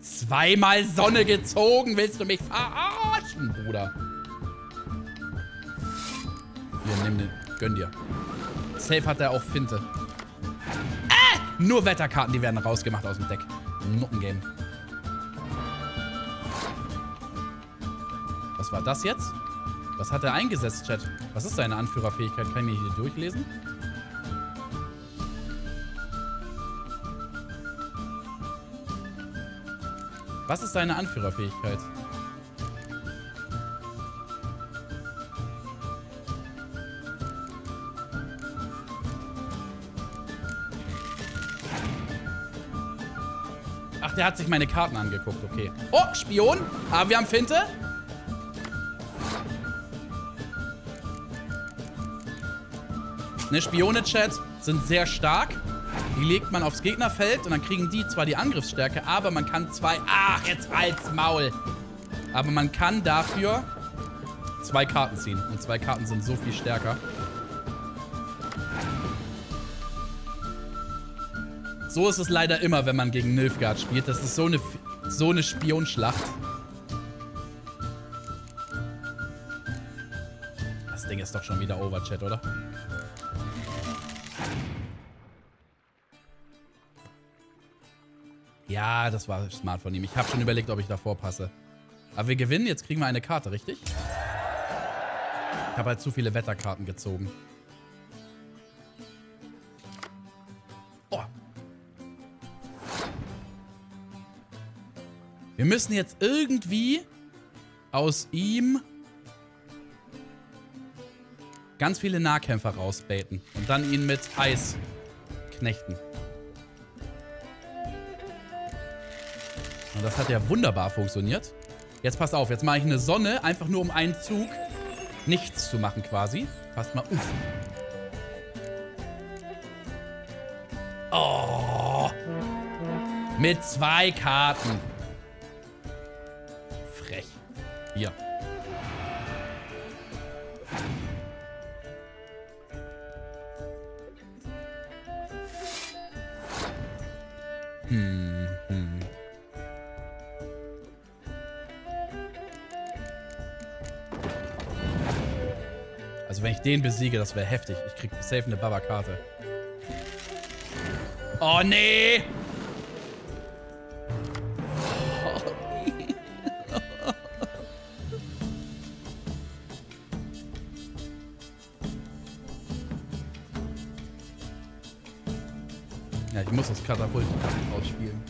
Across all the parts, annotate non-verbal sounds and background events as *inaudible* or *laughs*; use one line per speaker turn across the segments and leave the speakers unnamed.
Zweimal Sonne gezogen. Willst du mich verarschen, Bruder? Hier, nimm den. Gönn dir. Safe hat er auch Finte. Ah! Nur Wetterkarten, die werden rausgemacht aus dem Deck. Nuttengame. Was war das jetzt? Was hat er eingesetzt, Chat? Was ist seine Anführerfähigkeit? Kann ich mir hier durchlesen? Was ist seine Anführerfähigkeit? Ach, der hat sich meine Karten angeguckt, okay. Oh, Spion. Aber wir haben Finte. Ne, Spione-Chat sind sehr stark. Die legt man aufs Gegnerfeld und dann kriegen die zwar die Angriffsstärke, aber man kann zwei... Ach, jetzt als Maul. Aber man kann dafür zwei Karten ziehen. Und zwei Karten sind so viel stärker. So ist es leider immer, wenn man gegen Nilfgaard spielt. Das ist so eine, so eine Spionschlacht. Das Ding ist doch schon wieder Overchat, oder? Ja, das war smart von ihm. Ich habe schon überlegt, ob ich davor passe. Aber wir gewinnen, jetzt kriegen wir eine Karte, richtig? Ich habe halt zu viele Wetterkarten gezogen. Oh. Wir müssen jetzt irgendwie aus ihm ganz viele Nahkämpfer rausbaiten. Und dann ihn mit Eis knechten. Und das hat ja wunderbar funktioniert. Jetzt passt auf, jetzt mache ich eine Sonne, einfach nur um einen Zug nichts zu machen quasi. Passt mal auf. Oh. Mit zwei Karten. Den besiege, das wäre heftig. Ich krieg safe eine Baba-Karte. Oh, nee! *laughs* Ja, ich muss das Katapult ausspielen.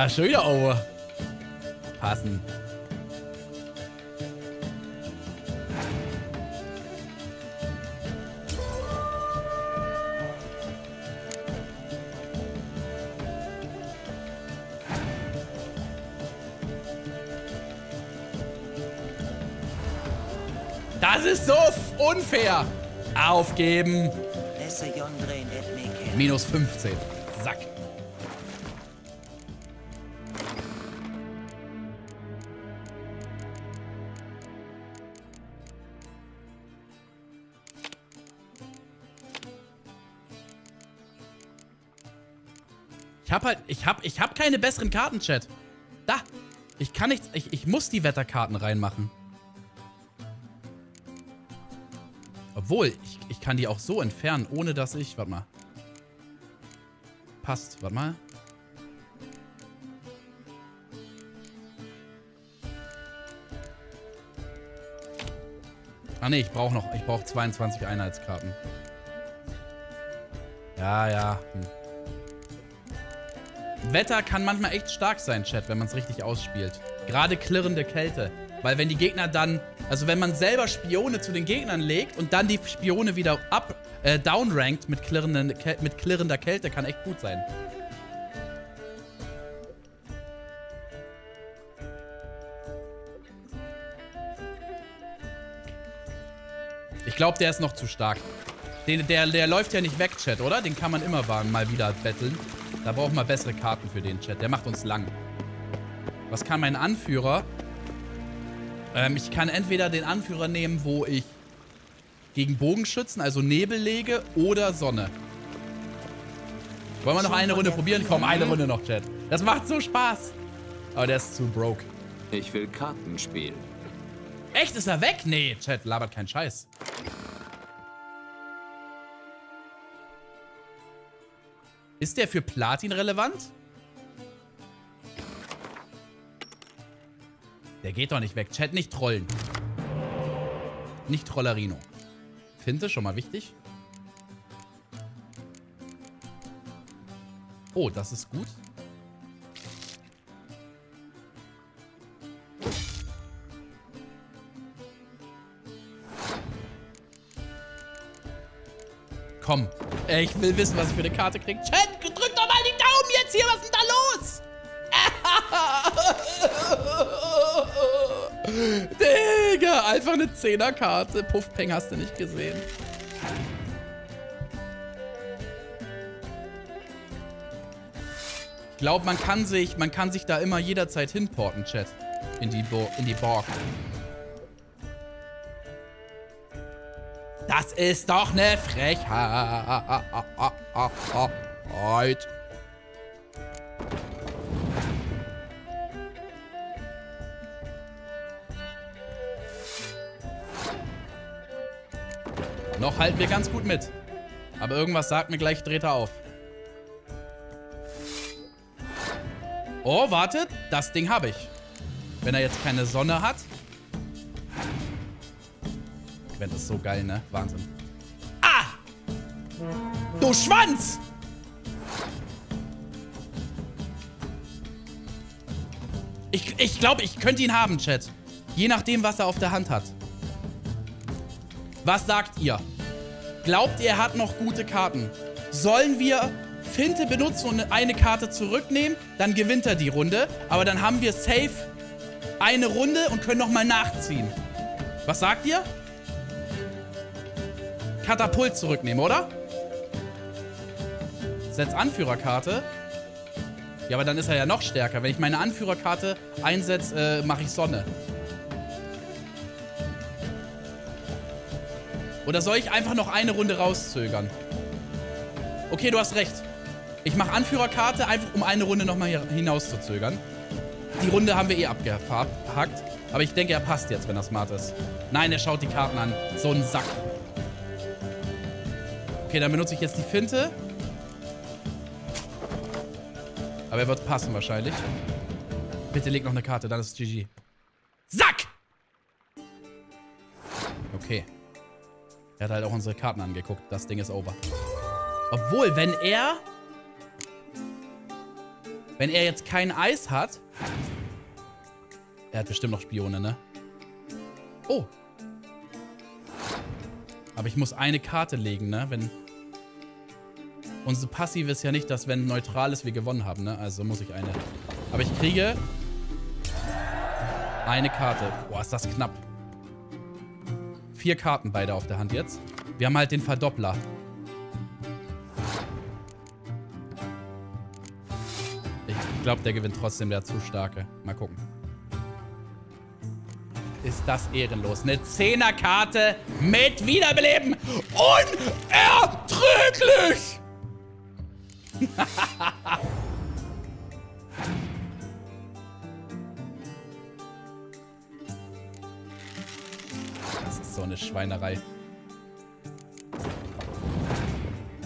Da ist schon wieder over. Passen. Das ist so unfair. Aufgeben. Minus 15. hab halt, ich hab, ich hab keine besseren Karten, Chat. Da. Ich kann nichts, ich, ich muss die Wetterkarten reinmachen. Obwohl, ich, ich kann die auch so entfernen, ohne dass ich, warte mal. Passt, warte mal. Ah ne, ich brauche noch, ich brauche 22 Einheitskarten. Ja, ja. Hm. Wetter kann manchmal echt stark sein, Chat, wenn man es richtig ausspielt. Gerade klirrende Kälte. Weil wenn die Gegner dann, also wenn man selber Spione zu den Gegnern legt und dann die Spione wieder up, äh, downrankt mit, klirrenden, mit klirrender Kälte, kann echt gut sein. Ich glaube, der ist noch zu stark. Den, der, der läuft ja nicht weg, Chat, oder? Den kann man immer mal wieder betteln. Da brauchen wir bessere Karten für den Chat. Der macht uns lang. Was kann mein Anführer? Ähm, ich kann entweder den Anführer nehmen, wo ich gegen Bogenschützen, also Nebel lege, oder Sonne. Wollen wir noch eine Runde probieren? Komm, eine Runde noch, Chat. Das macht so Spaß. Aber der ist zu broke.
Ich will Karten spielen.
Echt? Ist er weg? Nee, Chat, labert keinen Scheiß. Ist der für Platin relevant? Der geht doch nicht weg. Chat, nicht trollen. Nicht Trollerino. Finte, schon mal wichtig. Oh, das ist gut. Komm. Ich will wissen, was ich für eine Karte kriege. Chat, drück doch mal die Daumen jetzt hier. Was ist denn da los? *laughs* Digga, einfach eine Zehnerkarte. Puffpeng hast du nicht gesehen. Ich glaube, man kann sich, man kann sich da immer jederzeit hinporten, Chat. In die, Bo in die Borg. Das ist doch eine Frechheit. Noch halten wir ganz gut mit. Aber irgendwas sagt mir gleich, dreht er auf. Oh, wartet. Das Ding habe ich. Wenn er jetzt keine Sonne hat, Quent ist so geil, ne? Wahnsinn. Ah! Du Schwanz! Ich, ich glaube, ich könnte ihn haben, Chat. Je nachdem, was er auf der Hand hat. Was sagt ihr? Glaubt ihr, er hat noch gute Karten? Sollen wir Finte benutzen und eine Karte zurücknehmen? Dann gewinnt er die Runde. Aber dann haben wir safe eine Runde und können nochmal nachziehen. Was sagt ihr? Katapult zurücknehmen, oder? Setz Anführerkarte. Ja, aber dann ist er ja noch stärker. Wenn ich meine Anführerkarte einsetze, äh, mache ich Sonne. Oder soll ich einfach noch eine Runde rauszögern? Okay, du hast recht. Ich mache Anführerkarte, einfach um eine Runde nochmal hinauszuzögern. Die Runde haben wir eh abgehackt. Aber ich denke, er passt jetzt, wenn er smart ist. Nein, er schaut die Karten an. So ein Sack. Okay, dann benutze ich jetzt die Finte. Aber er wird passen wahrscheinlich. Bitte leg noch eine Karte, dann ist es GG. Sack! Okay. Er hat halt auch unsere Karten angeguckt. Das Ding ist over. Obwohl, wenn er... Wenn er jetzt kein Eis hat... Er hat bestimmt noch Spione, ne? Oh. Aber ich muss eine Karte legen, ne? Wenn... Unsere Passive ist ja nicht, dass wenn neutral ist, wir gewonnen haben, ne? Also muss ich eine. Aber ich kriege eine Karte. Boah, ist das knapp. Vier Karten beide auf der Hand jetzt. Wir haben halt den Verdoppler. Ich glaube, der gewinnt trotzdem, der zu starke. Mal gucken. Ist das ehrenlos. Eine Zehnerkarte mit Wiederbeleben. Unerträglich! *laughs* das ist so eine Schweinerei.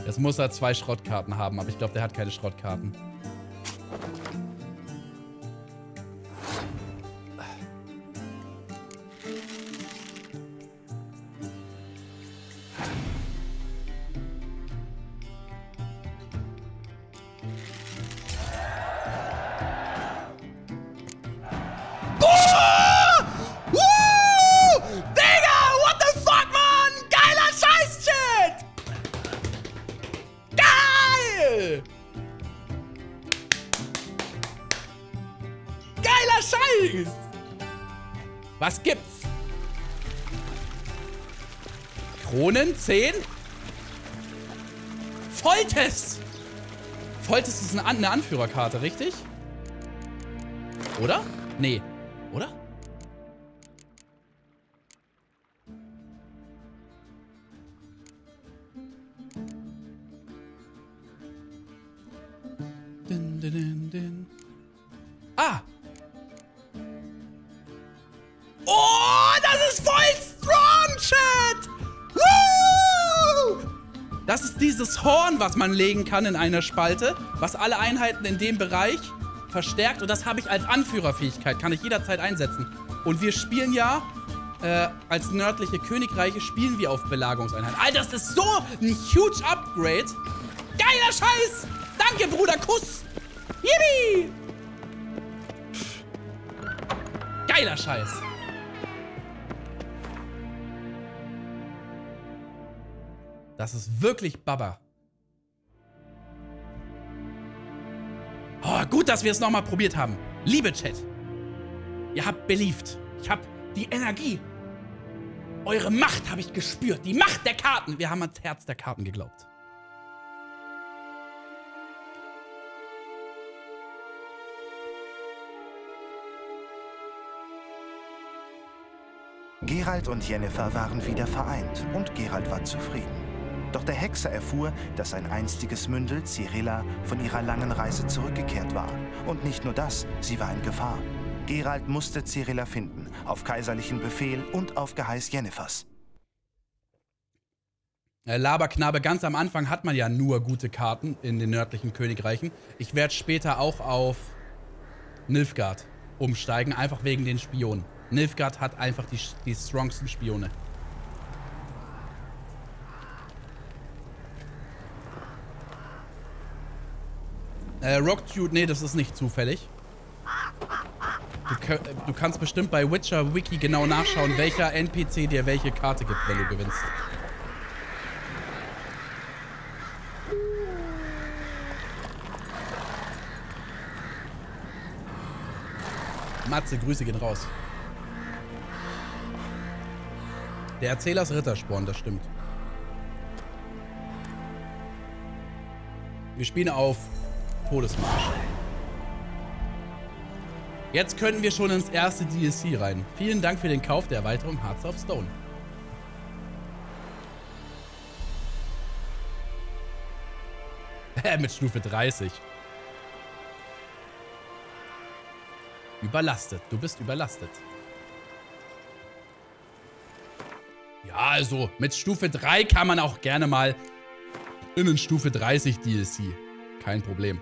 Jetzt muss er zwei Schrottkarten haben, aber ich glaube, der hat keine Schrottkarten. Eine, Anführerkarte, richtig? Oder? Nee. Oder? Din, din, din. Ah! Das ist dieses Horn, was man legen kann in einer Spalte, was alle Einheiten in dem Bereich verstärkt. Und das habe ich als Anführerfähigkeit, kann ich jederzeit einsetzen. Und wir spielen ja äh, als nördliche Königreiche spielen wir auf Belagerungseinheiten. Alter, das ist so ein huge Upgrade. Geiler Scheiß! Danke, Bruder, Kuss! Yippie! Geiler Scheiß. Das ist wirklich Baba. Oh, gut, dass wir es nochmal probiert haben. Liebe Chat. Ihr habt beliebt. Ich hab die Energie. Eure Macht habe ich gespürt. Die Macht der Karten. Wir haben ans Herz der Karten geglaubt.
Gerald und Jennifer waren wieder vereint und Gerald war zufrieden. Doch der Hexer erfuhr, dass sein einstiges Mündel, Cyrilla, von ihrer langen Reise zurückgekehrt war. Und nicht nur das, sie war in Gefahr. Gerald musste Cyrilla finden, auf kaiserlichen Befehl und auf Geheiß Jennifers.
Äh, Laberknabe, ganz am Anfang hat man ja nur gute Karten in den nördlichen Königreichen. Ich werde später auch auf Nilfgaard umsteigen, einfach wegen den Spionen. Nilfgaard hat einfach die, die strongsten Spione. Äh, Rocktude, nee, das ist nicht zufällig. Du, du, kannst bestimmt bei Witcher Wiki genau nachschauen, welcher NPC dir welche Karte gibt, wenn du gewinnst. Matze, Grüße gehen raus. Der Erzähler ist Rittersporn, das stimmt. Wir spielen auf Todesmarsch. Jetzt können wir schon ins erste DLC rein. Vielen Dank für den Kauf der Erweiterung Hearts of Stone. Mit Stufe 30. Überlastet. Du bist überlastet. Ja, also mit Stufe 3 kann man auch gerne mal in den Stufe 30 DLC. Kein Problem.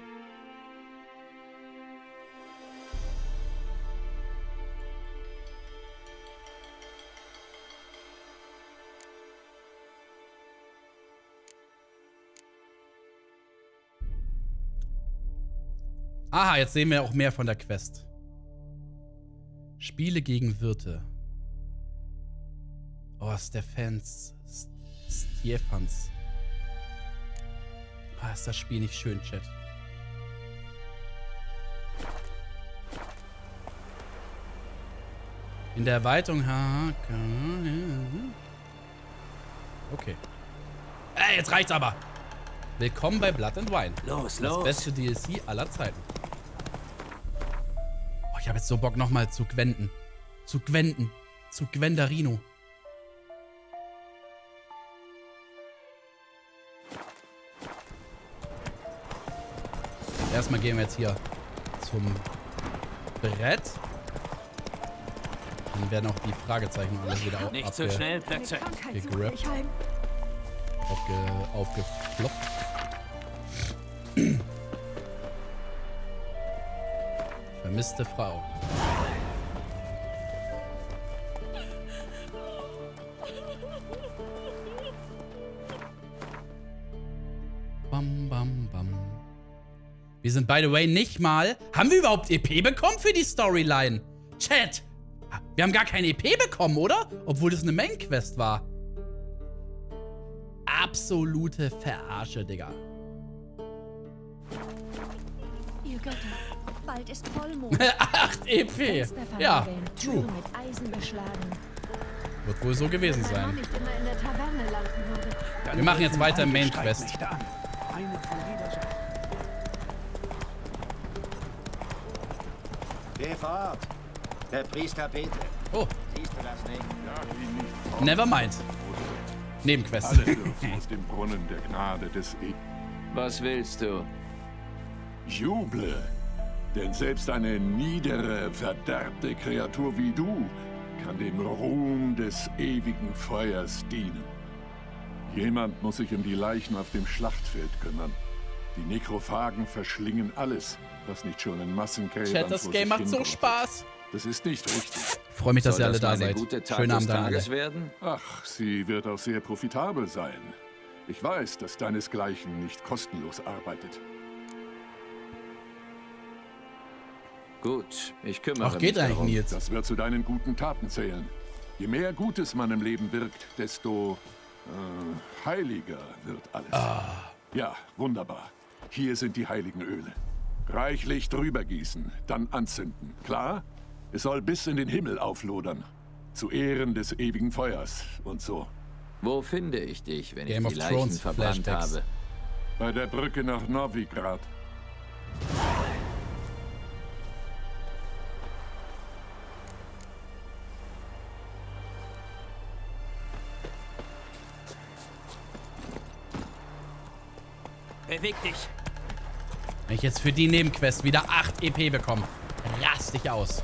Aha, jetzt sehen wir auch mehr von der Quest. Spiele gegen Wirte. Oh, Stefans. Stefans. Ah, ist das Spiel nicht schön, Chat. In der Erweiterung... Okay. Ey, jetzt reicht's aber. Willkommen bei Blood and Wine.
Los,
das
los.
beste DLC aller Zeiten. Habe jetzt so Bock nochmal zu Gwenden. Zu Gwenden. Zu Gwendarino. Erstmal gehen wir jetzt hier zum Brett. Dann werden auch die Fragezeichen alle wieder auf,
Nicht zu schnell, Plätze.
Aufge, aufgeploppt. Vermisste Frau. Bam, bam, bam. Wir sind, by the way, nicht mal... Haben wir überhaupt EP bekommen für die Storyline? Chat! Wir haben gar keine EP bekommen, oder? Obwohl das eine Main-Quest war. Absolute Verarsche, Digga.
Ihr Götter, bald ist Vollmond. *laughs*
8 EP. Ja, true.
Türen mit Eisen beschlagen.
Wird wohl so gewesen sein. Wir machen jetzt weiter im Main Quest.
Der Priester betet.
Oh,
Siehst du das nicht?
never mind. Nebenquest.
Alle dürfen aus dem Brunnen der Gnade des E.
Was willst du?
Juble. Denn selbst eine niedere, verderbte Kreatur wie du kann dem Ruhm des ewigen Feuers dienen. Jemand muss sich um die Leichen auf dem Schlachtfeld kümmern. Die Nekrophagen verschlingen alles, was nicht schon in Massengräbern
Chat, das Game macht so. Spaß.
Das ist nicht richtig.
Freue mich, dass
Soll
ihr alle da
mal eine
seid.
gute Tat
Schönen Abend
Tages
alle.
werden?
Ach, sie wird auch sehr profitabel sein. Ich weiß, dass deinesgleichen nicht kostenlos arbeitet.
Gut, ich kümmere
Ach, geht
mich
eigentlich,
darum.
Nils.
Das wird zu deinen guten Taten zählen. Je mehr Gutes man im Leben wirkt, desto äh, heiliger wird alles. Ja, wunderbar. Hier sind die heiligen Öle. Reichlich drüber gießen, dann anzünden. Klar? Es soll bis in den Himmel auflodern. Zu Ehren des ewigen Feuers und so.
Wo finde ich dich, wenn
Game
ich die Leichen verbrannt habe?
Bei der Brücke nach Novigrad.
Beweg dich.
Wenn ich jetzt für die Nebenquest wieder 8 EP bekomme, rast dich aus.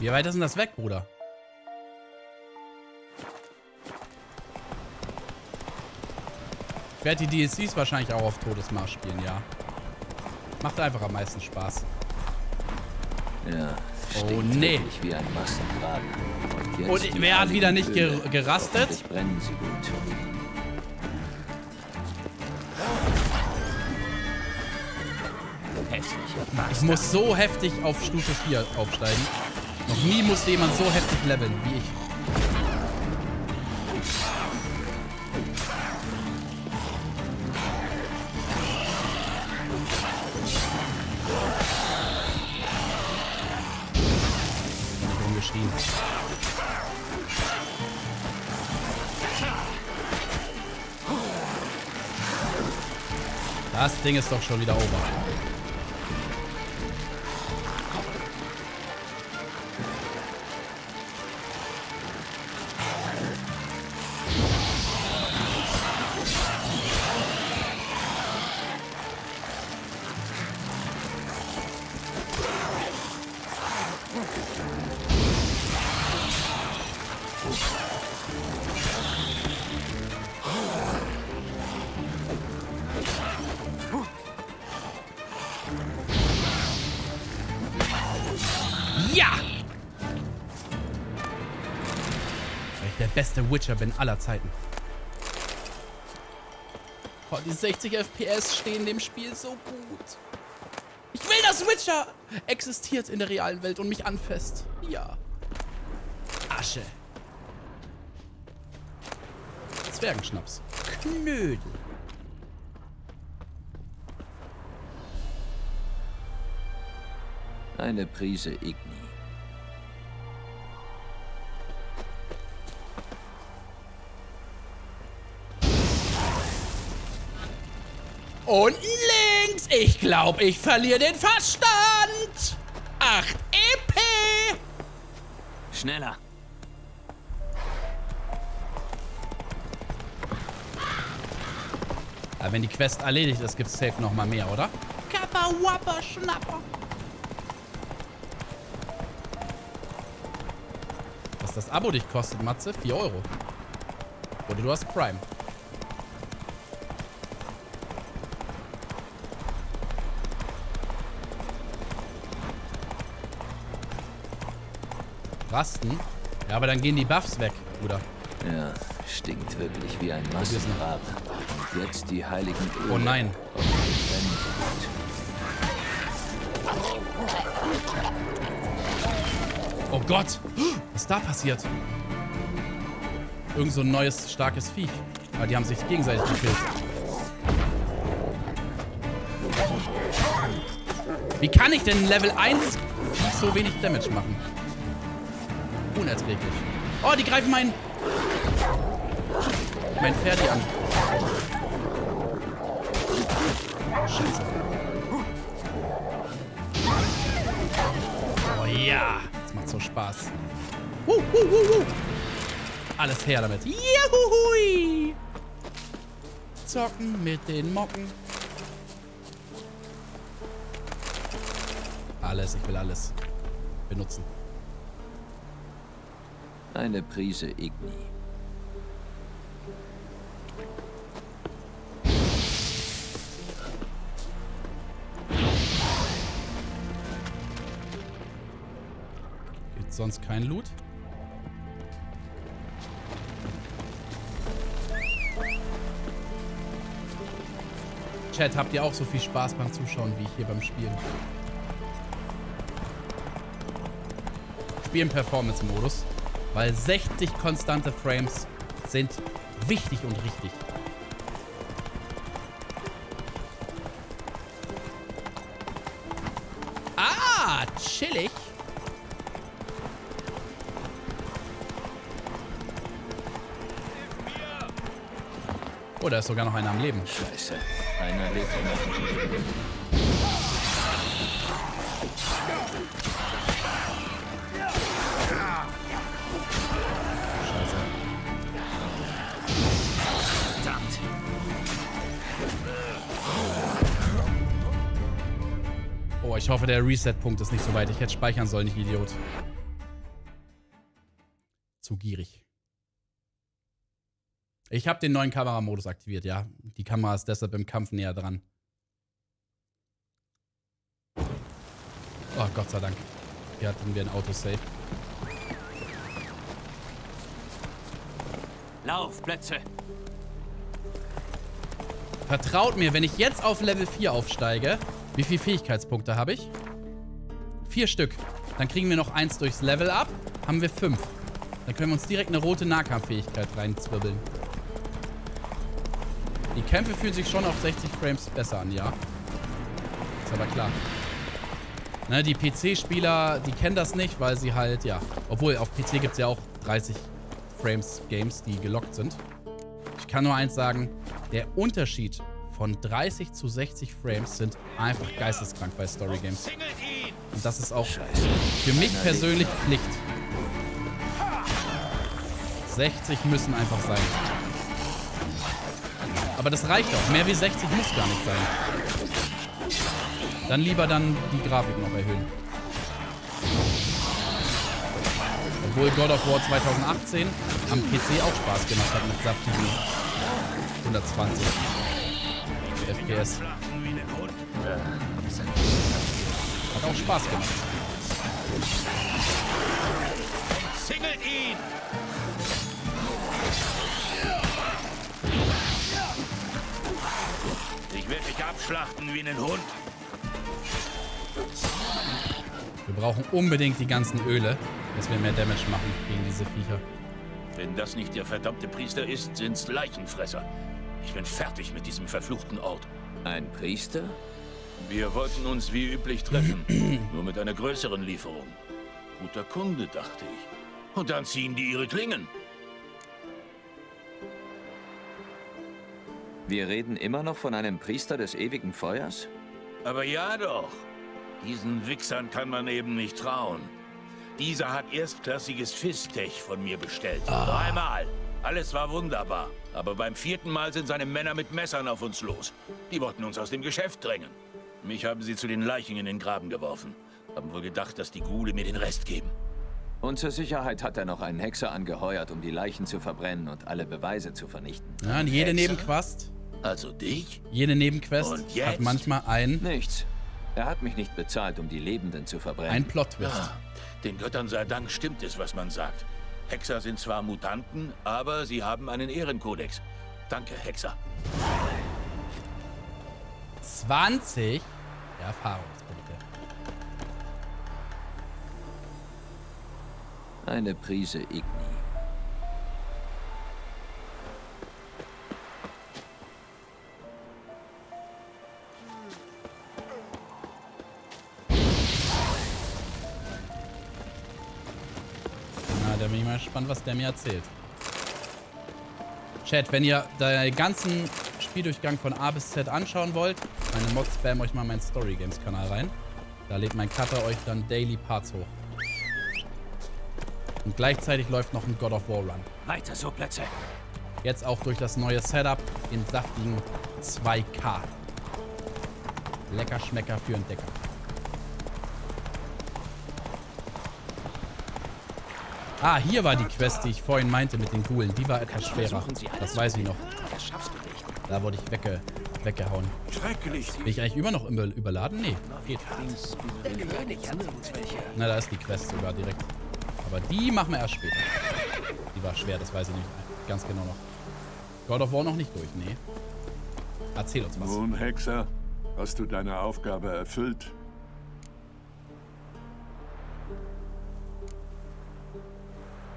Wie weit ist denn das weg, Bruder? Ich werde die DLCs wahrscheinlich auch auf Todesmarsch spielen, ja. Macht einfach am meisten Spaß.
Ja,
Oh, nee.
Und,
Und wer hat wieder nicht ger gerastet?
Brennen sie gut.
Ich muss so heftig auf Stufe 4 aufsteigen. Noch nie musste jemand so heftig leveln wie ich. Ding ist doch schon wieder over. Beste Witcher bin aller Zeiten. Oh, die 60 FPS stehen dem Spiel so gut. Ich will, dass Witcher existiert in der realen Welt und mich anfasst. Ja. Asche. Zwergenschnaps. Knödel.
Eine Prise Igni.
Unten links. Ich glaube, ich verliere den Verstand. 8 EP.
Schneller.
Aber wenn die Quest erledigt ist, gibt es safe noch mal mehr, oder? Kappa, Wappa, Schnapper. Was das Abo dich kostet, Matze? 4 Euro. Oder du hast Prime. Rasten? Ja, aber dann gehen die Buffs weg, Bruder.
Ja, stinkt wirklich wie ein. Massengraben. Und jetzt die heiligen Öle.
Oh nein. Oh Gott! Was ist da passiert? Irgend so ein neues, starkes Viech. Aber die haben sich gegenseitig gekillt. Wie kann ich denn Level 1 so wenig Damage machen? Unerträglich. Oh, die greifen mein... Mein Pferdi an. Scheiße. Oh ja. Das macht so Spaß. Uh, uh, uh. Alles her damit. Juhui. Zocken mit den Mocken. Alles, ich will alles benutzen.
Eine Prise Igni.
Gibt sonst kein Loot? Chat, habt ihr auch so viel Spaß beim Zuschauen wie ich hier beim Spielen? Spielen Performance-Modus, weil 60 konstante Frames sind wichtig und richtig. Ah, chillig. Oh, da ist sogar noch einer am Leben.
Scheiße. Einer lebt noch.
Hoffe, der Reset-Punkt ist nicht so weit. Ich hätte speichern sollen, ich Idiot. Zu gierig. Ich habe den neuen Kameramodus aktiviert, ja. Die Kamera ist deshalb im Kampf näher dran. Oh, Gott sei Dank. Hier hatten wir ein Autosave.
Lauf, Plätze.
Vertraut mir, wenn ich jetzt auf Level 4 aufsteige, wie viele Fähigkeitspunkte habe ich? Vier Stück. Dann kriegen wir noch eins durchs Level up. Haben wir fünf. Dann können wir uns direkt eine rote Nahkampffähigkeit reinzwirbeln. Die Kämpfe fühlen sich schon auf 60 Frames besser an, ja. Ist aber klar. Ne, die PC-Spieler, die kennen das nicht, weil sie halt, ja. Obwohl, auf PC gibt es ja auch 30 Frames Games, die gelockt sind. Ich kann nur eins sagen, der Unterschied von 30 zu 60 Frames sind einfach geisteskrank bei Story Games. Und das ist auch für mich persönlich Pflicht. 60 müssen einfach sein. Aber das reicht auch. Mehr wie 60 muss gar nicht sein. Dann lieber dann die Grafik noch erhöhen. Obwohl God of War 2018 am PC auch Spaß gemacht hat mit saftigen 120 FPS. Hat auch Spaß gemacht.
Singelt ihn! Ich werde dich abschlachten wie einen Hund.
Wir brauchen unbedingt die ganzen Öle, dass wir mehr Damage machen gegen diese Viecher.
Wenn das nicht der verdammte Priester ist, sind's Leichenfresser. Ich bin fertig mit diesem verfluchten Ort.
Ein Priester?
Wir wollten uns wie üblich treffen, *clears throat* nur mit einer größeren Lieferung. Guter Kunde, dachte ich. Und dann ziehen die ihre Klingen.
Wir reden immer noch von einem Priester des ewigen Feuers?
Aber ja doch. Diesen Wichsern kann man eben nicht trauen. Dieser hat erstklassiges Fistech von mir bestellt. Dreimal. Alles war wunderbar. Aber beim vierten Mal sind seine Männer mit Messern auf uns los. Die wollten uns aus dem Geschäft drängen. Mich haben sie zu den Leichen in den Graben geworfen. Haben wohl gedacht, dass die Gule mir den Rest geben.
Und zur Sicherheit hat er noch einen Hexer angeheuert, um die Leichen zu verbrennen und alle Beweise zu vernichten.
Ja, und jede
Hexer?
Nebenquest,
Also dich?
jede Nebenquest
Und jetzt?
hat manchmal ein,
Nichts. Er hat mich nicht bezahlt, um die Lebenden zu verbrennen.
ein Plot-Twist.
Ah, den Göttern sei Dank stimmt es, was man sagt. Hexer sind zwar Mutanten, aber sie haben einen Ehrenkodex. Danke, Hexer.
20 Erfahrungspunkte.
Eine Prise Igni.
Bin ich mal gespannt, was der mir erzählt. Chat, wenn ihr den ganzen Spieldurchgang von A bis Z anschauen wollt, meine Mods spam euch mal meinen Story Games Kanal rein. Da lädt mein Cutter euch dann Daily Parts hoch. Und gleichzeitig läuft noch ein God of War Run.
Weiter so, Plätze.
Jetzt auch durch das neue Setup in saftigen 2K. Lecker Schmecker für Entdecker. Ah, hier war die Quest, die ich vorhin meinte mit den Ghoulen. Die war etwas schwerer. Das weiß ich noch. Da wurde ich wegge weggehauen.
Schrecklich.
Bin ich eigentlich immer noch über überladen? Nee, geht. Na, da ist die Quest sogar direkt. Aber die machen wir erst später. Die war schwer, das weiß ich nicht ganz genau noch. God of War noch nicht durch, nee. Erzähl uns was.
Nun, Hexer, hast du deine Aufgabe erfüllt?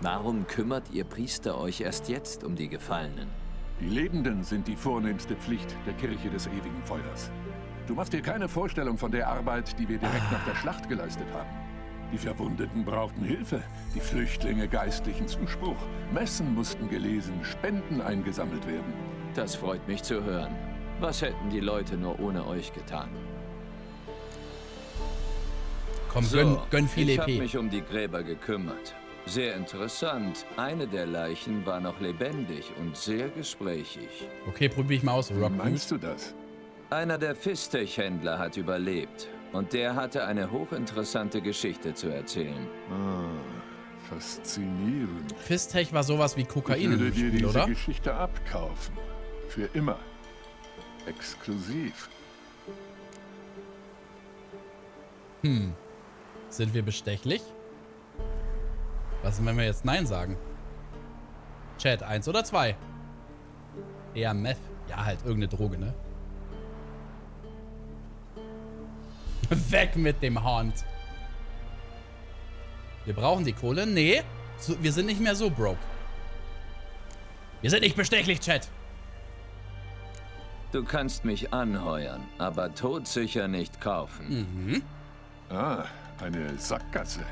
Warum kümmert ihr Priester euch erst jetzt um die Gefallenen?
Die Lebenden sind die vornehmste Pflicht der Kirche des ewigen Feuers. Du machst dir keine Vorstellung von der Arbeit, die wir direkt nach der Schlacht geleistet haben. Die Verwundeten brauchten Hilfe, die Flüchtlinge geistlichen Zuspruch, Messen mussten gelesen, Spenden eingesammelt werden.
Das freut mich zu hören. Was hätten die Leute nur ohne euch getan?
Komm,
So,
gönn, gönn viel
ich habe
EP.
mich um die Gräber gekümmert. Sehr interessant. Eine der Leichen war noch lebendig und sehr gesprächig.
Okay, probier ich mal aus.
Wie
Rock
meinst du das?
Einer der Fistech-Händler hat überlebt. Und der hatte eine hochinteressante Geschichte zu erzählen.
Ah, faszinierend.
Fisttech war sowas wie
Ich
Kokain in
würde dir
Spiel,
diese
oder?
Geschichte abkaufen. Für immer. Exklusiv.
Sind wir bestechlich? Was ist, wenn wir jetzt Nein sagen? Chat, eins oder zwei? Eher Meth. Ja, halt irgendeine Droge, ne? *laughs* Weg mit dem Haunt. Wir brauchen die Kohle? Nee. So, wir sind nicht mehr so broke. Wir sind nicht bestechlich, Chat.
Du kannst mich anheuern, aber todsicher nicht kaufen.
Ah, eine Sackgasse.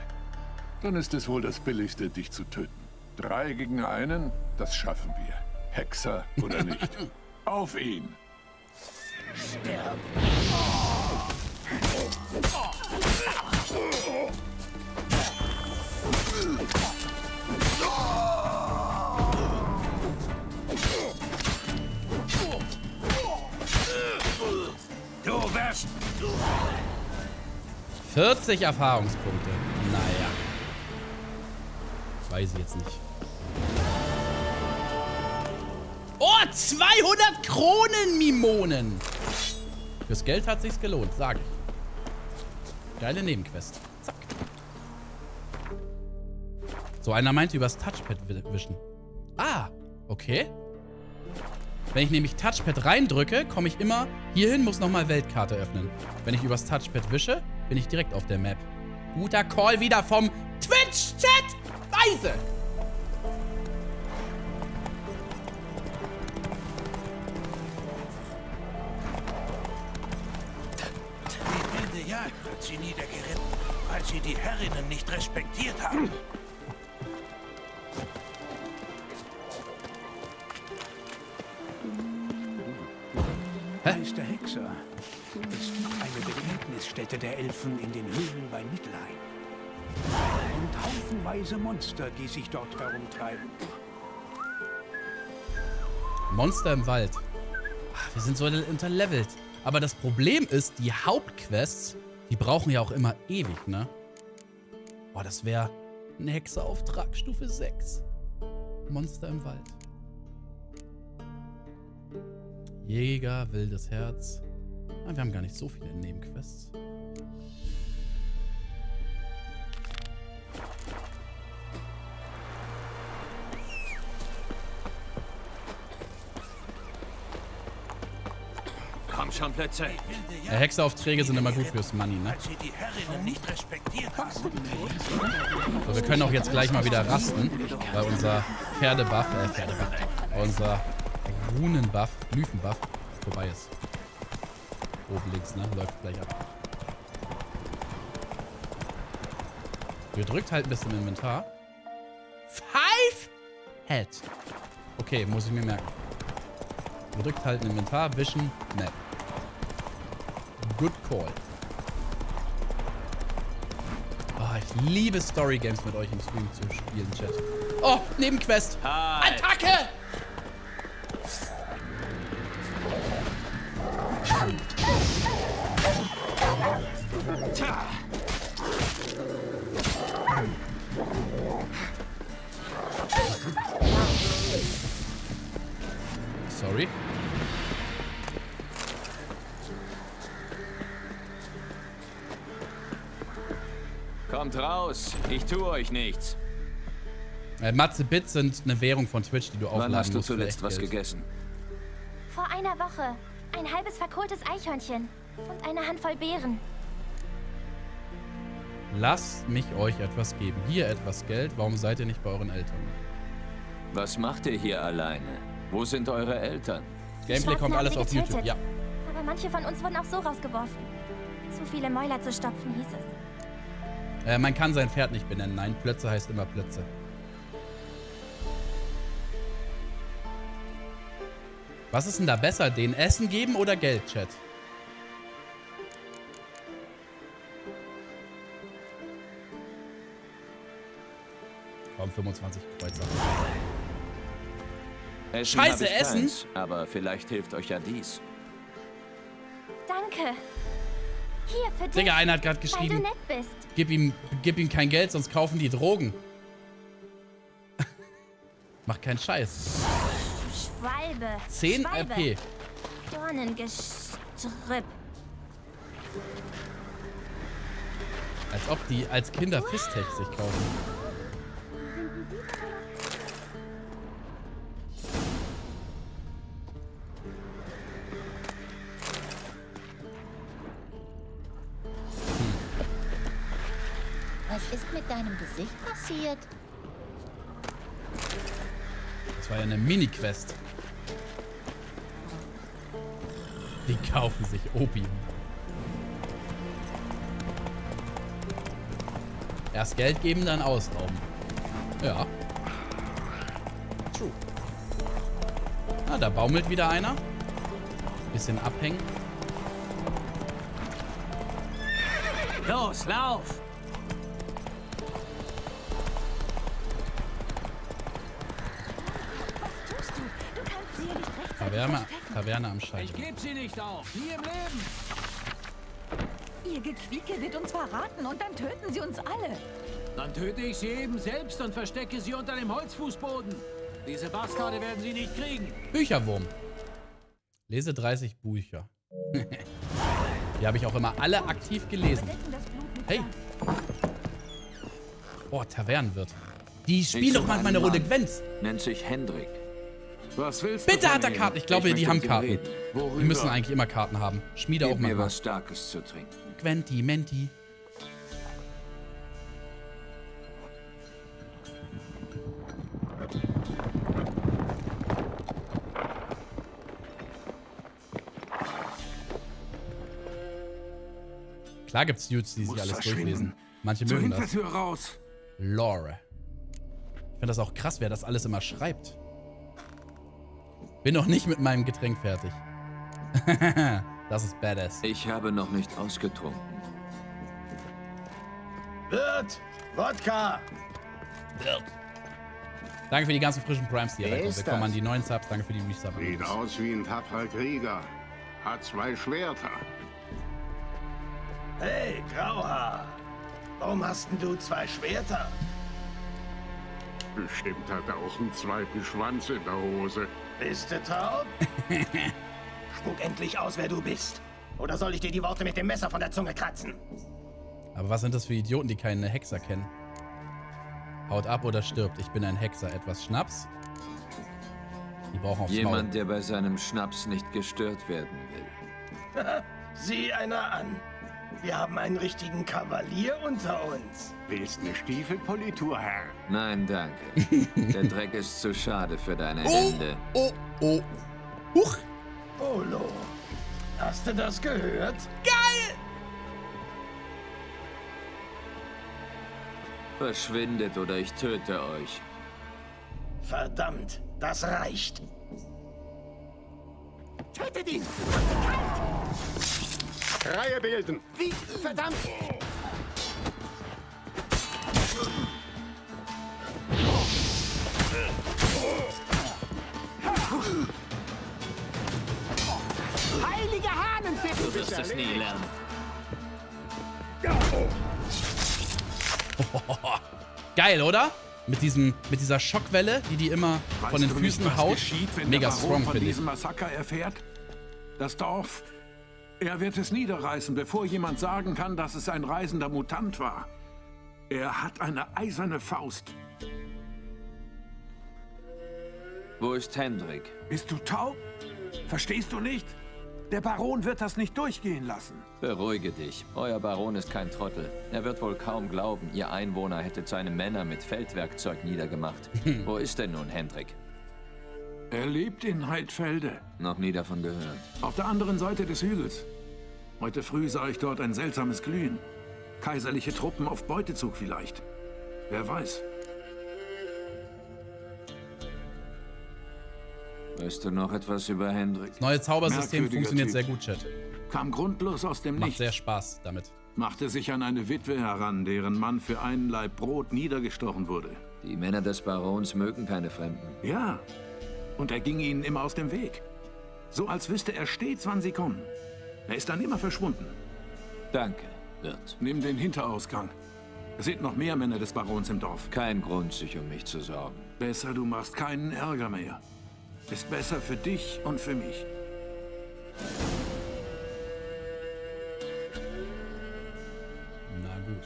Dann ist es wohl das Billigste, dich zu töten. Drei gegen einen, das schaffen wir. Hexer oder nicht. *laughs* Auf ihn!
Du wirst
40 Erfahrungspunkte. Weiß ich jetzt nicht. Oh, 200 Kronen, Mimonen. Fürs Geld hat sich's gelohnt, sag ich. Geile Nebenquest. Zack. So einer meinte übers Touchpad wi- wischen. Ah, okay. Wenn ich nämlich Touchpad reindrücke, komme ich immer hierhin, muss nochmal Weltkarte öffnen. Wenn ich übers Touchpad wische, bin ich direkt auf der Map. Guter Call wieder vom Twitch-Chat. Weise.
die wilde Jagd hat sie niedergeritten, weil sie die Herrinnen nicht respektiert haben.
Meister Hexer, es gibt eine Begräbnisstätte der Elfen in den Höhlen bei Mittelheim. Haufenweise Monster, die sich dort herumtreiben.
Monster im Wald. Ach, wir sind so unterlevelt. Aber das Problem ist, die Hauptquests, die brauchen ja auch immer ewig, ne? Boah, das wäre ein Hexerauftrag Stufe 6. Monster im Wald. Jäger, wildes Herz. Ah, wir haben gar nicht so viele Nebenquests.
Komm schon, Plätze.
Ja,
Jagd
Hexeraufträge sind immer gut fürs Money, ne? So, wir können auch jetzt gleich mal wieder rasten, weil unser Pferdebuff, äh, Pferdebuff, unser Runenbuff, Glyphenbuff vorbei ist. Oben links, ne? Läuft gleich ab. Wir drückt halt ein bisschen im Inventar. Head. Okay, muss ich mir merken. Gedrückt halten Inventar, wischen, Map. Call. Oh, ich liebe Story Games mit euch im Stream zu spielen, Chat. Oh, Nebenquest. Attacke!
Ich tue euch nichts.
Äh, Matze Bits sind eine Währung von Twitch, die du aufladen
Wann hast du zuletzt was gegessen?
Vor einer Woche. Ein halbes verkohltes Eichhörnchen. Und eine Handvoll Beeren.
Lasst mich euch etwas geben. Hier etwas Geld. Warum seid ihr nicht bei euren Eltern?
Was macht ihr hier alleine? Wo sind eure Eltern?
Gameplay kommt alles auf YouTube. Ja.
Aber manche von uns wurden auch so rausgeworfen. Zu viele Mäuler zu stopfen, hieß es.
Äh, man kann sein Pferd nicht benennen. Nein, Plötze heißt immer Plötze. Was ist denn da besser? Den Essen geben oder Geld, Chat? Komm, 25 Kreuzer.
Essen
Scheiße, Essen?
keins, aber vielleicht hilft euch ja dies.
Danke. Hier.
Digga, einer hat gerade geschrieben,
nett bist.
gib ihm, gib ihm kein Geld, sonst kaufen die Drogen. *laughs* Mach keinen Scheiß.
Schwalbe.
10
Schwalbe.
RP.
Dornengestrüpp.
Als ob die als Kinder Fistech sich kaufen.
Passiert?
Das war ja eine Mini-Quest. Die kaufen sich Opium. Erst Geld geben, dann ausrauben. Ja. True. Ah, da baumelt wieder einer. Bisschen abhängen.
Los, lauf!
Taverne. Taverne am Scheidel.
Ich geb sie nicht auf. Nie im Leben.
Ihr Gequieke wird uns verraten und dann töten sie uns alle.
Dann töte ich sie eben selbst und verstecke sie unter dem Holzfußboden. Diese Bastarde werden sie nicht kriegen.
Bücherwurm. Lese 30 Bücher. *laughs* Die habe ich auch immer alle aktiv gelesen. Hey. Boah, Tavernenwirt. Die spielen doch
suche
manchmal eine
einen
Runde. Gwenz.
Nennt sich Hendrik.
Was willst
Bitte hat er? Karten. Ich glaube,
Ich
die haben Karten. Die müssen eigentlich immer Karten haben. Schmiede auch
Gib mir
mal.
was Starkes zu trinken.
Gwenti, Menti. Klar gibt's Dudes, die sich alles durchlesen. Manche
Zur
mögen das.
Raus.
Lore. Ich finde das auch krass, wer das alles immer schreibt. Bin noch nicht mit meinem Getränk fertig. *laughs* das ist badass.
Ich habe noch nicht ausgetrunken.
Wirt! Wodka!
Danke für die ganzen frischen Primes, die ihr Willkommen
das?
an die neuen Subs. Danke für die Resub.
Sieht aus wie ein tapferer Krieger. Hat zwei Schwerter.
Hey, Grauhaar! Warum hast denn du zwei Schwerter?
Bestimmt hat er auch einen zweiten Schwanz in der Hose.
Bist du taub? *laughs* Spuck endlich aus, wer du bist. Oder soll ich dir die Worte mit dem Messer von der Zunge kratzen?
Aber was sind das für Idioten, die keinen Hexer kennen? Haut ab oder stirbt. Ich bin ein Hexer. Etwas Schnaps? Die brauchen aufs Maul.
Jemand, der bei seinem Schnaps nicht gestört werden will. *laughs*
Sieh einer an. Wir haben einen richtigen Kavalier unter uns.
Willst eine Stiefelpolitur, Herr?
Nein, danke. *laughs* Der Dreck ist zu schade für deine
Oh,
Hände.
oh, oh. Huch.
Olo, hast du das gehört?
Geil!
Verschwindet oder ich töte euch.
Verdammt, das reicht. Tötet ihn!
Reihe bilden!
Wie? Verdammt!
Heilige Hahnenficken!
Du wirst es nie lernen. *laughs*
Geil, oder? Mit, diesem, mit dieser Schockwelle, die die immer von den Füßen
nicht, was
haut.
geschieht, wenn
Mega
der Baron
strong,
von
finde ich.
diesem Massaker erfährt? Das Dorf, er wird es niederreißen, bevor jemand sagen kann, dass es ein reisender Mutant war. Er hat eine eiserne Faust.
Wo ist Hendrik?
Bist du taub? Verstehst du nicht? Der Baron wird das nicht durchgehen lassen.
Beruhige dich. Euer Baron ist kein Trottel. Er wird wohl kaum glauben, ihr Einwohner hättet seine Männer mit Feldwerkzeug niedergemacht. *laughs* Wo ist denn nun Hendrik?
Er lebt in Heidfelde,
Noch nie davon gehört.
auf der anderen Seite des Hügels. Heute früh sah ich dort ein seltsames Glühen. Kaiserliche Truppen auf Beutezug vielleicht. Wer weiß.
Weißt du noch etwas über Hendrik?
Das neue Zaubersystem funktioniert
Typ.
sehr gut, Chat.
Kam grundlos aus dem
Macht
Nichts.
sehr Spaß damit.
Machte sich an eine Witwe heran, deren Mann für einen Laib Brot niedergestochen wurde.
Die Männer des Barons mögen keine Fremden.
Ja, und er ging ihnen immer aus dem Weg. So als wüsste er stets, wann sie kommen. Er ist dann immer verschwunden.
Danke, Wirt.
Nimm den Hinterausgang. Es sind noch mehr Männer des Barons im Dorf.
Kein Grund, sich um mich zu sorgen.
Besser, du machst keinen Ärger mehr. Ist besser für dich und für mich.
Na gut.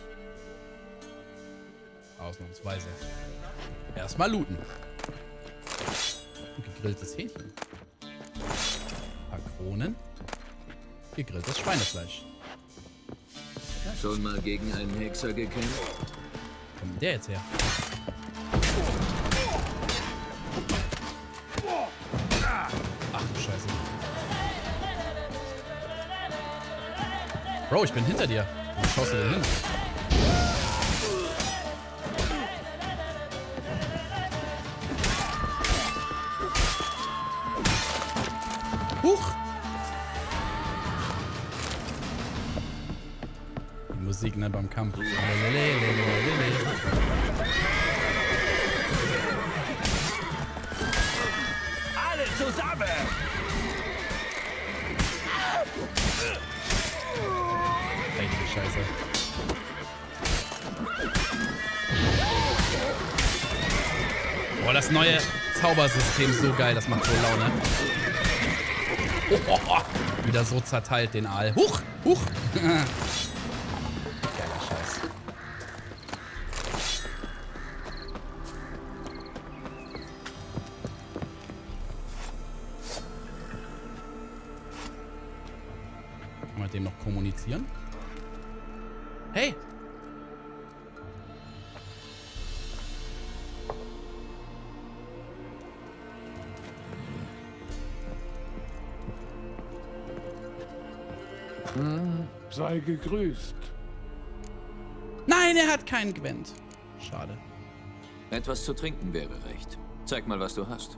Ausnahmsweise. Erstmal looten. Gegrilltes Hähnchen. Ein paar Kronen. Gegrilltes Schweinefleisch.
Schon mal gegen einen Hexer gekämpft?
Kommt der jetzt her? Ach du Scheiße. Bro, ich bin hinter dir. Wo schaust du denn hin? Kampf.
Alle zusammen!
Heilige Scheiße. Boah, das neue Zaubersystem ist so geil, das macht so Laune. Oh, *laughs* wieder so zerteilt den Aal. Huch, huch. *laughs*
Sei gegrüßt.
Nein, er hat keinen Gwent. Schade.
Etwas zu trinken wäre recht. Zeig mal, was du hast.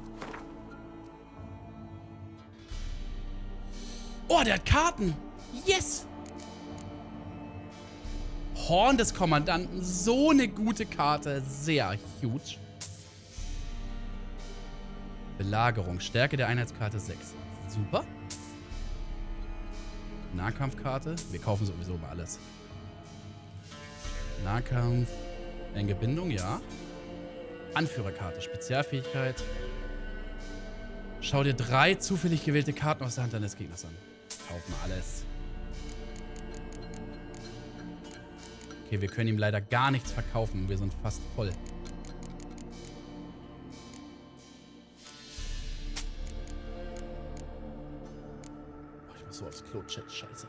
Oh, der hat Karten. Yes! Horn des Kommandanten. So eine gute Karte. Sehr huge. Belagerung. Stärke der Einheitskarte 6. Super. Nahkampfkarte. Wir kaufen sowieso immer alles. Nahkampf. Enge Bindung, ja. Anführerkarte. Spezialfähigkeit. Schau dir drei zufällig gewählte Karten aus der Hand deines Gegners an. Kauf mal alles. Okay, wir können ihm leider gar nichts verkaufen. Wir sind fast voll. Ich muss so aufs Klo, Chat. Scheiße.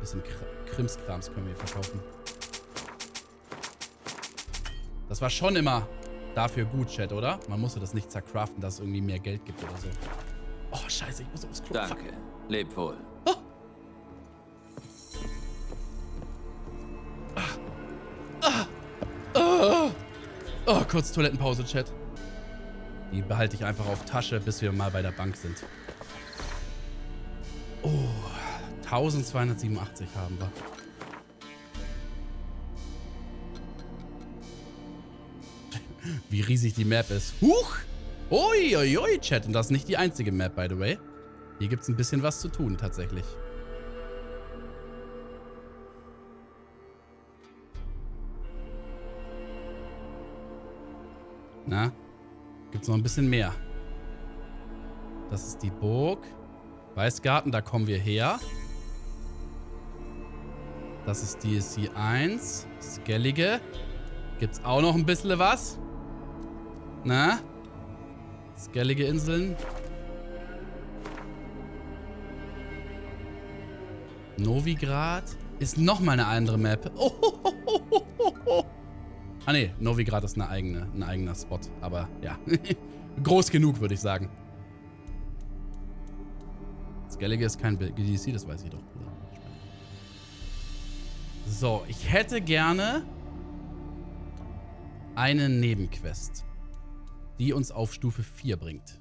Bisschen Kr Krimskrams können wir verkaufen. Das war schon immer dafür gut, Chat, oder? Man musste das nicht zercraften, dass es irgendwie mehr Geld gibt oder so. Oh, scheiße, ich muss aufs Klo. Fuck.
Danke. Leb wohl.
Oh, kurz Toilettenpause, Chat. Die behalte ich einfach auf Tasche, bis wir mal bei der Bank sind. Oh, 1287 haben wir. Wie riesig die Map ist. Huch! Uiuiui, ui, Chat. Und das ist nicht die einzige Map, by the way. Hier gibt es ein bisschen was zu tun, tatsächlich. Na? Gibt es noch ein bisschen mehr. Das ist die Burg. Weißgarten, da kommen wir her. Das ist DSC 1. Skellige. Gibt's auch noch ein bisschen was? Na? Skellige Inseln. Novigrad ist nochmal eine andere Map. Oh, oh, oh, ah ne, Novigrad ist eine eigene, ein eigener Spot. Aber ja, *laughs* groß genug, würde ich sagen. Skellige ist kein GDC, das weiß ich doch. So, ich hätte gerne eine Nebenquest, die uns auf Stufe 4 bringt.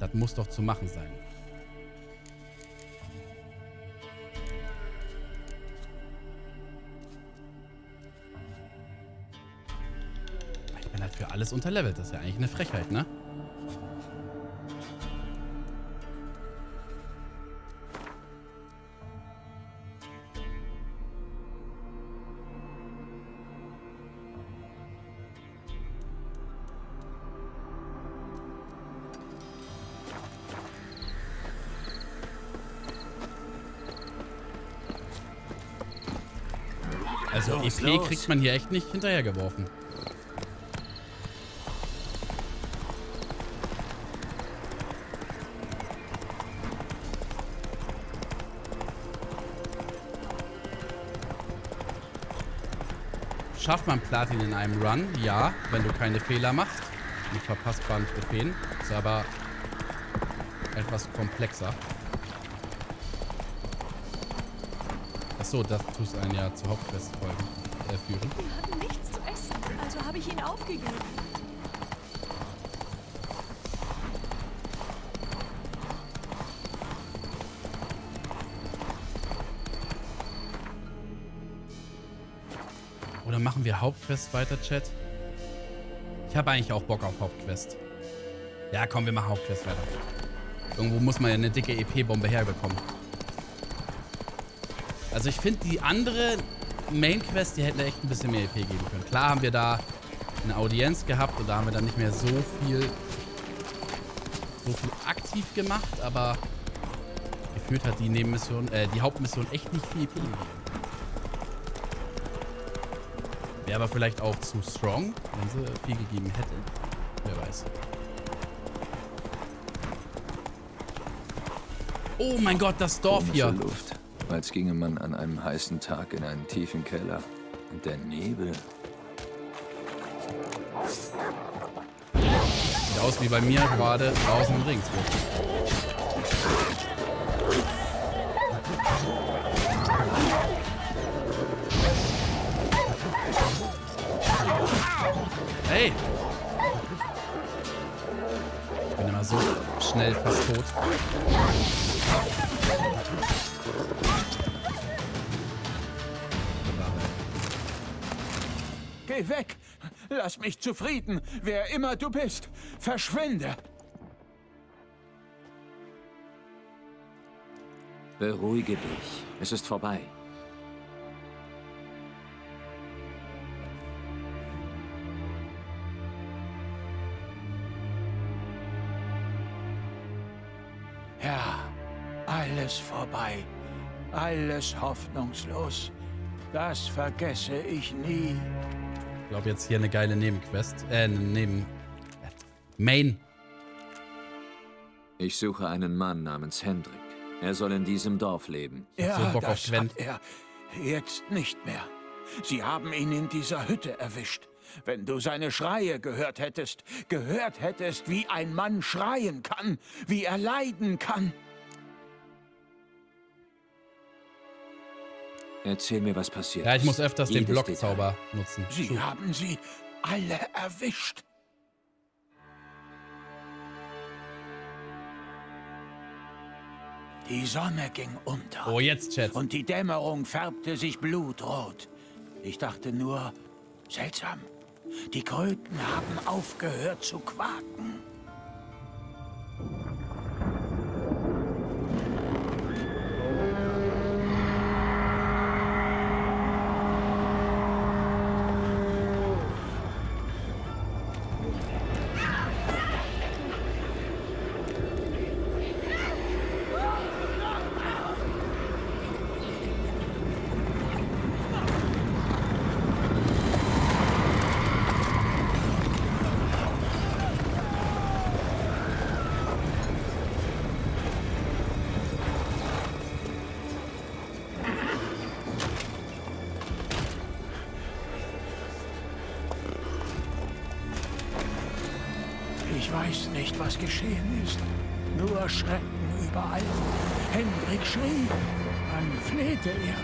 Das muss doch zu machen sein. Ich bin halt für alles unterlevelt. Das ist ja eigentlich eine Frechheit, ne? Los, los. kriegt man hier echt nicht hinterhergeworfen. Schafft man Platin in einem Run? Ja, wenn du keine Fehler machst. Mit verpassbaren Trophäen. Ist aber etwas komplexer. Achso, das tust einen ja zur Hauptquest-Folgen äh, führen.
Wir hatten nichts zu essen, also habe ich ihn aufgegeben.
Oder machen wir Hauptquest weiter, Chat? Ich habe eigentlich auch Bock auf Hauptquest. Ja, komm, wir machen Hauptquest weiter. Irgendwo muss man ja eine dicke EP-Bombe herbekommen. Also ich finde, die andere Main Quest, die hätten echt ein bisschen mehr EP geben können. Klar haben wir da eine Audienz gehabt und da haben wir dann nicht mehr so viel so viel aktiv gemacht, aber gefühlt hat die Nebenmission, äh, die Hauptmission echt nicht viel EP gegeben. Wäre aber vielleicht auch zu strong, wenn sie viel gegeben hätte. Wer weiß. Oh mein Gott, das Dorf hier.
Luft als ginge man an einem heißen Tag in einen tiefen Keller. Und der Nebel.
Sieht aus wie bei mir gerade draußen in Regensburg. Hey! Ich bin immer so schnell fast tot.
Geh weg! Lass mich zufrieden, wer immer du bist. Verschwinde!
Beruhige dich. Es ist vorbei.
Ja, alles vorbei. Alles hoffnungslos. Das vergesse ich nie.
Ich glaube, jetzt hier eine geile Nebenquest. Äh, Neben... Main.
Ich suche einen Mann namens Hendrik. Er soll in diesem Dorf leben.
Ja, so Bock das auf hat er jetzt nicht mehr. Sie haben ihn in dieser Hütte erwischt. Wenn du seine Schreie gehört hättest, gehört hättest, wie ein Mann schreien kann, wie er leiden kann.
Erzähl mir, was passiert
Ja, ich muss öfters Jedes den Blockzauber nutzen.
Sie Schuh. haben sie alle erwischt. Die Sonne ging unter.
Oh, jetzt, Chat.
Und die Dämmerung färbte sich blutrot. Ich dachte nur, seltsam. Die Kröten haben aufgehört zu quaken. Weiß nicht, was geschehen ist. Nur Schrecken überall. Hendrik schrie. Dann flehte er.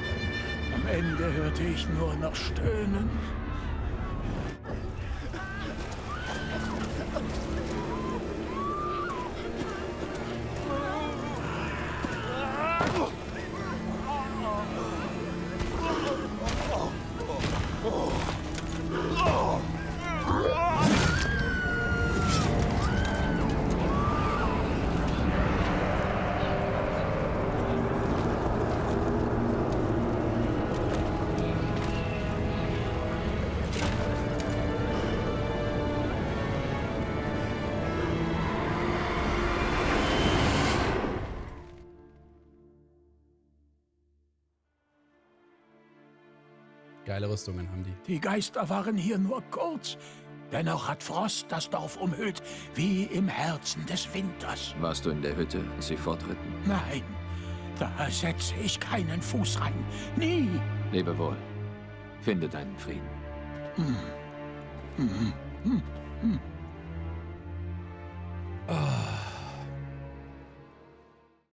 Am Ende hörte ich nur noch Stöhnen.
Rüstungen haben die.
Die Geister waren hier nur kurz. Dennoch hat Frost das Dorf umhüllt, wie im Herzen des Winters.
Warst du in der Hütte, als sie fortritten?
Nein, da setze ich keinen Fuß rein. Nie.
Lebe wohl. Finde deinen Frieden.
Hm. Hm, hm, hm.
Oh.